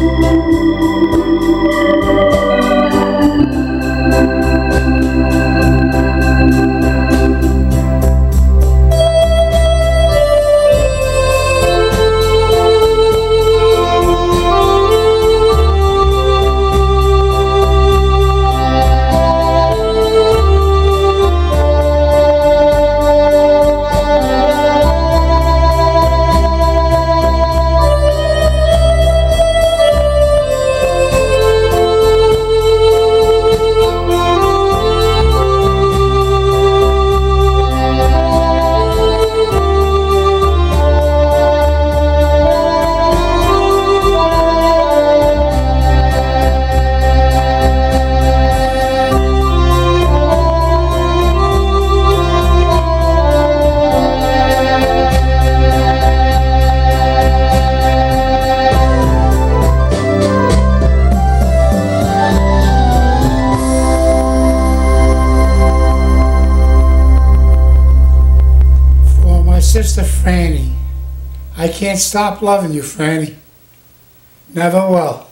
Música Franny. I can't stop loving you, Franny. Never will.